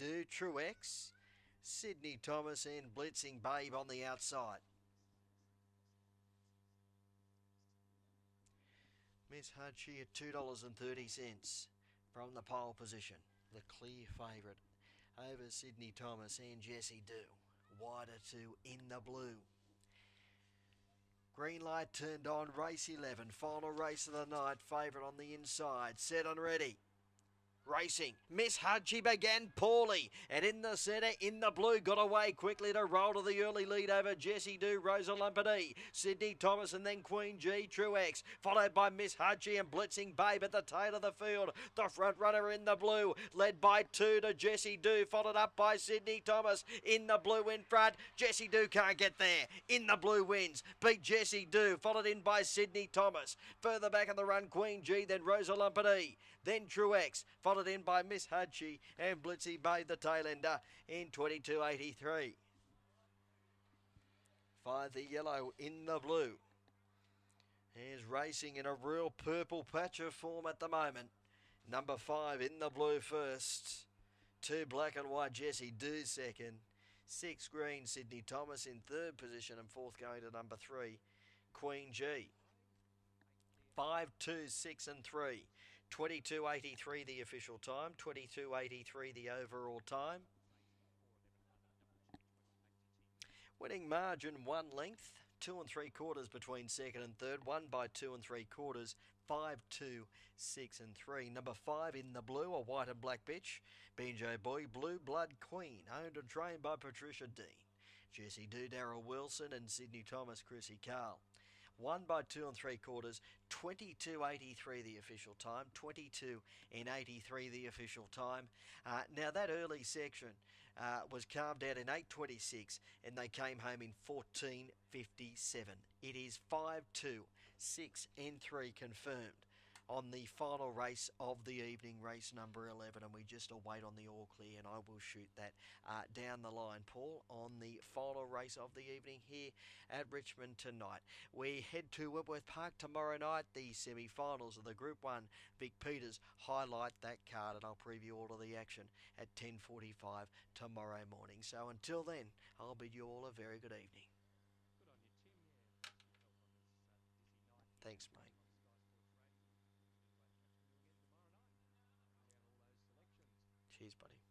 Do, Truex, Sydney Thomas and Blitzing Babe on the outside. Miss Hudshey at $2.30 from the pole position. The clear favourite over Sydney Thomas and Jesse Do. Wider to in the blue. Green light turned on, race 11, final race of the night, favourite on the inside, set and ready. Racing. Miss Hudgy began poorly. And in the centre, in the blue, got away quickly to roll to the early lead over Jessie Do, Rosa Lumpedy, Sydney Thomas, and then Queen G, Truex. Followed by Miss Hudgy and Blitzing Babe at the tail of the field. The front runner in the blue, led by two to Jessie Do, followed up by Sydney Thomas in the blue in front. Jessie Do can't get there. In the blue wins. Beat Jessie Do, followed in by Sydney Thomas. Further back in the run, Queen G, then Rosa Lumpedy, then Truex, followed in by Miss Hudgy and Blitzy Bay, the tail ender, in 22.83. Five the yellow in the blue. Is racing in a real purple patch of form at the moment. Number five in the blue first. Two black and white Jesse Do second. Six green Sydney Thomas in third position and fourth going to number three Queen G. Five, two, six and three. 22.83 the official time, 22.83 the overall time. Winning margin one length, two and three quarters between second and third, one by two and three quarters, five, two, six and three. Number five in the blue, a white and black bitch, Benjo Boy, Blue Blood Queen, owned and trained by Patricia Dean. Jesse Do, Daryl Wilson and Sydney Thomas, Chrissy Carl. One by two and three quarters, 22.83 the official time, 22 in 83 the official time. Uh, now that early section uh, was carved out in 8.26 and they came home in 14.57. It is 5, 2, 6 and 3 confirmed on the final race of the evening, race number 11, and we just await on the all clear, and I will shoot that uh, down the line, Paul, on the final race of the evening here at Richmond tonight. We head to Wentworth Park tomorrow night, the semi-finals of the Group 1 Vic Peters highlight that card, and I'll preview all of the action at 10.45 tomorrow morning. So until then, I'll bid you all a very good evening. Thanks, mate. Cheers, buddy.